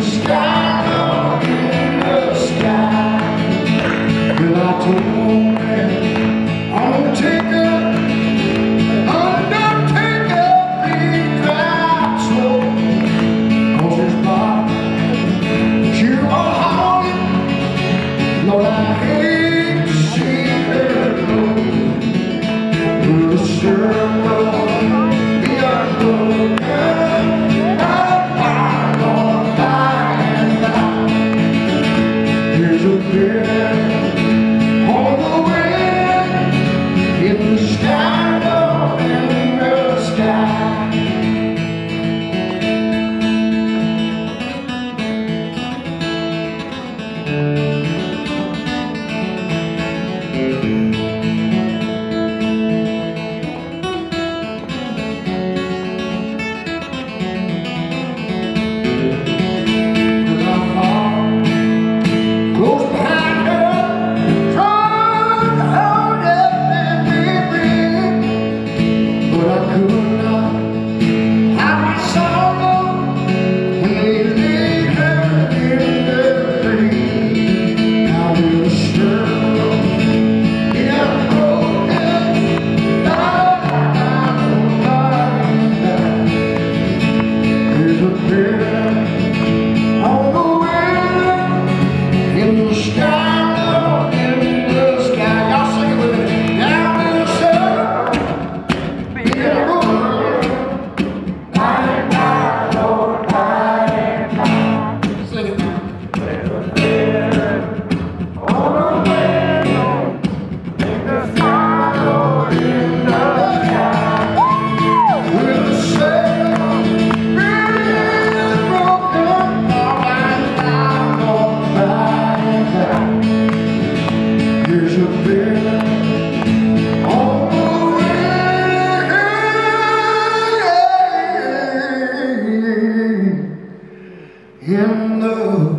sky, in the sky. Will I take In the.